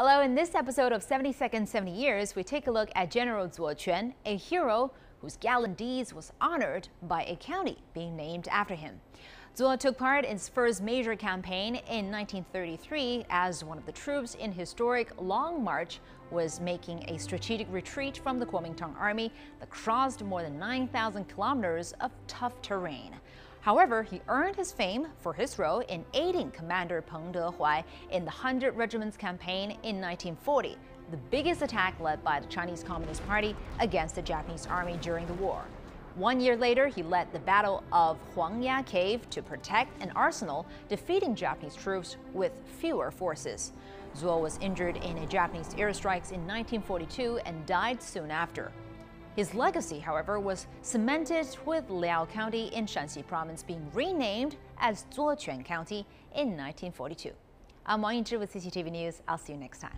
Hello, in this episode of 70 Seconds, 70 Years, we take a look at General Zuo Quan, a hero whose gallant deeds was honored by a county being named after him. Zuo took part in his first major campaign in 1933 as one of the troops in historic Long March was making a strategic retreat from the Kuomintang army that crossed more than 9,000 kilometers of tough terrain. However, he earned his fame for his role in aiding Commander Peng Dehuai in the 100 Regiments campaign in 1940, the biggest attack led by the Chinese Communist Party against the Japanese army during the war. One year later, he led the Battle of Huangya Cave to protect an arsenal, defeating Japanese troops with fewer forces. Zuo was injured in a Japanese airstrikes in 1942 and died soon after. His legacy, however, was cemented with Liao County in Shanxi Province being renamed as Zuoquan County in 1942. I'm Wang Yingzhi with CCTV News. I'll see you next time.